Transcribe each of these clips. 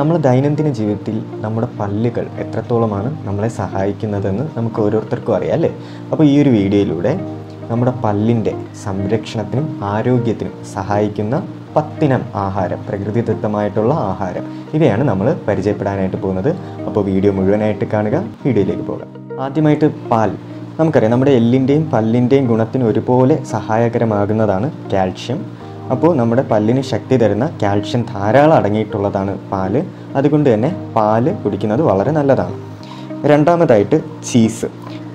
നമ്മൾ ദൈനംദിന ജീവിതത്തിൽ നമ്മുടെ പല്ലുകൾ എത്രത്തോളമാണ് നമ്മളെ സഹായിക്കുന്നതെന്ന് നമുക്ക് ഓരോരുത്തർക്കും അറിയാം അല്ലേ? അപ്പോൾ ഈ ഒരു വീഡിയോയിലൂടെ നമ്മുടെ പല്ലിന്റെ സംരക്ഷണത്തിനും ആരോഗ്യത്തിനും സഹായിക്കുന്ന പത്തിനം ആഹാരം പ്രകൃതിദത്തമായിട്ടുള്ള ആഹാരം ഇവയാണ് നമ്മൾ പരിചയപ്പെടാനായിട്ട് പോകുന്നത്. അപ്പോൾ വീഡിയോ മുഴുവനായിട്ട് കാണുക വീഡിയോയിലേക്ക് പോകാം. ആദ്യമായിട്ട് പാൽ. നമുക്കറിയാം നമ്മുടെ എല്ലിന്റെയും പല്ലിന്റെയും ഗുണത്തിന് ഒരുപോലെ സഹായകരമാകുന്നതാണ് കാൽഷ്യം. അപ്പോൾ നമ്മുടെ പല്ലിന് ശക്തി തരുന്ന കാൽഷ്യം ധാരാളം അടങ്ങിയിട്ടുള്ളതാണ് പാൽ. അതുകൊണ്ട് തന്നെ പാൽ കുടിക്കുന്നത് വളരെ നല്ലതാണ്. രണ്ടാമതായിട്ട് ചീസ്.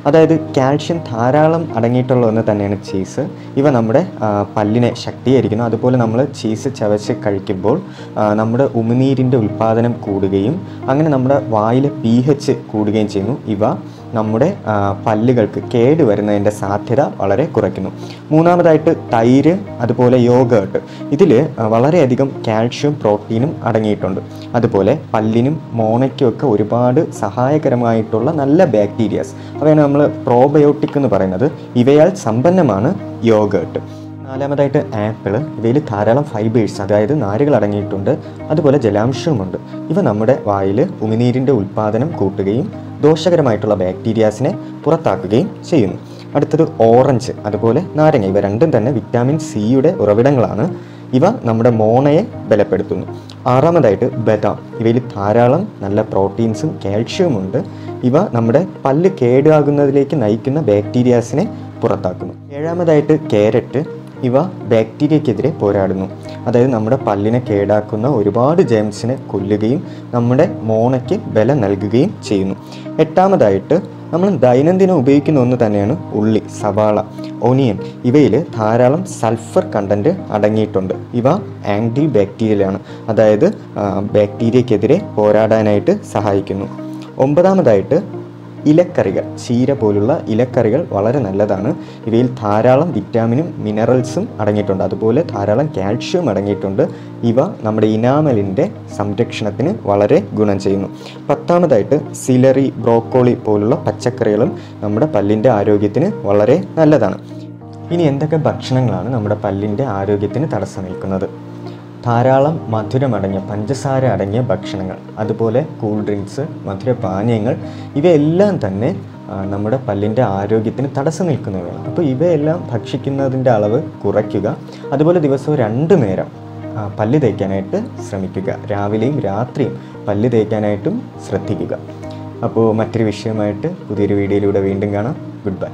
അതായത് കാൽഷ്യം ധാരാളം അടങ്ങിയിട്ടുള്ള ഒന്ന് തന്നെയാണ് ചീസ്. ഇവ നമ്മുടെ പല്ലിനെ ശക്തീകരിക്കുന്നു. അതുപോലെ നമ്മൾ ചീസ് ചവച്ച് കഴിക്കുമ്പോൾ നമ്മുടെ ഉമിനീരിന്റെ ഉൽപ്പാദനം കൂടുകയും അങ്ങനെ നമ്മുടെ വായിലെ പി കൂടുകയും ചെയ്യുന്നു. ഇവ നമ്മുടെ പല്ലുകൾക്ക് കേട് വരുന്നതിന്റെ സാധ്യത വളരെ കുറയ്ക്കുന്നു. മൂന്നാമതായിട്ട് തൈര് അതുപോലെ യോഗേട്ട്. ഇതിൽ വളരെയധികം കാൽഷ്യം പ്രോട്ടീനും അടങ്ങിയിട്ടുണ്ട്. അതുപോലെ പല്ലിനും മോണയ്ക്കും ഒക്കെ ഒരുപാട് സഹായകരമായിട്ടുള്ള നല്ല ബാക്ടീരിയാസ്. അവയാണ് നമ്മൾ പ്രോബയോട്ടിക് എന്ന് പറയുന്നത്. ഇവയാൽ സമ്പന്നമാണ് യോഗേർട്ട് നാലാമതായിട്ട് ആപ്പിൾ ഇവയിൽ ധാരാളം ഫൈബേഴ്സ് അതായത് നാരുകൾ അടങ്ങിയിട്ടുണ്ട്. അതുപോലെ ജലാംശവുമുണ്ട്. ഇവ നമ്മുടെ വായിൽ ഉമിനീരിന്റെ ഉൽപ്പാദനം കൂട്ടുകയും ദോഷകരമായിട്ടുള്ള ബാക്ടീരിയാസിനെ പുറത്താക്കുകയും ചെയ്യുന്നു. അടുത്തത് ഓറഞ്ച് അതുപോലെ നാരങ്ങ. ഇവ രണ്ടും തന്നെ വിറ്റാമിൻ സിയുടെ ഉറവിടങ്ങളാണ്. ഇവ നമ്മുടെ മോണയെ ബലപ്പെടുത്തുന്നു. ആറാമതായിട്ട് ബദാം. ഇവയിൽ ധാരാളം നല്ല പ്രോട്ടീൻസും കാൽഷ്യവും ഉണ്ട് ഇവ നമ്മുടെ പല്ല് കേടാകുന്നതിലേക്ക് നയിക്കുന്ന ബാക്ടീരിയാസിനെ പുറത്താക്കുന്നു. ഏഴാമതായിട്ട് ക്യാരറ്റ് ഇവ ബാക്ടീരിയക്കെതിരെ പോരാടുന്നു. അതായത് നമ്മുടെ പല്ലിനെ കേടാക്കുന്ന ഒരുപാട് ജെംസിനെ കൊല്ലുകയും നമ്മുടെ മോണയ്ക്ക് ബലം നൽകുകയും ചെയ്യുന്നു. എട്ടാമതായിട്ട് നമ്മൾ ദൈനംദിനം ഉപയോഗിക്കുന്ന ഒന്ന് തന്നെയാണ് ഉള്ളി സവാള ഒനിയൻ ഇവയിൽ ധാരാളം സൾഫർ കണ്ടന്റ് അടങ്ങിയിട്ടുണ്ട്. ഇവ ആന്റി ബാക്ടീരിയലാണ് അതായത് ബാക്ടീരിയക്കെതിരെ പോരാടാനായിട്ട് സഹായിക്കുന്നു. ഒമ്പതാമതായിട്ട് ഇലക്കറികൾ ചീര പോലുള്ള ഇലക്കറികൾ വളരെ നല്ലതാണ്. ഇവയിൽ ധാരാളം വിറ്റാമിനും മിനറൽസും അടങ്ങിയിട്ടുണ്ട്. അതുപോലെ ധാരാളം കാൽഷ്യവും അടങ്ങിയിട്ടുണ്ട്. ഇവ നമ്മുടെ ഇനാമലിന്റെ സംരക്ഷണത്തിന് വളരെ ഗുണം ചെയ്യുന്നു. പത്താമതായിട്ട് സിലറി ബ്രോക്കോളി പോലുള്ള പച്ചക്കറികളും നമ്മുടെ പല്ലിന്റെ ആരോഗ്യത്തിന് വളരെ നല്ലതാണ്. ഇനി എന്തൊക്കെ ഭക്ഷണങ്ങളാണ് നമ്മുടെ പല്ലിന്റെ ആരോഗ്യത്തിന് തടസ്സം നിൽക്കുന്നത് ധാരാളം മധുരമടങ്ങിയ പഞ്ചസാര അടങ്ങിയ ഭക്ഷണങ്ങൾ അതുപോലെ കൂൾ ഡ്രിങ്ക്സ് മധുരപാനീയങ്ങൾ ഇവയെല്ലാം തന്നെ നമ്മുടെ പല്ലിന്റെ ആരോഗ്യത്തിന് തടസ്സം നിൽക്കുന്നവയാണ്. അപ്പോൾ ഇവയെല്ലാം ഭക്ഷിക്കുന്നതിന്റെ അളവ് കുറയ്ക്കുക അതുപോലെ ദിവസവും രണ്ട് നേരം പല്ല് തേക്കാനായിട്ട് ശ്രമിക്കുക. രാവിലെയും രാത്രിയും പല്ല് തേക്കാനായിട്ടും ശ്രദ്ധിക്കുക. അപ്പോൾ മറ്റൊരു വിഷയമായിട്ട് പുതിയൊരു വീഡിയോയിലൂടെ വീണ്ടും കാണാം. Good bye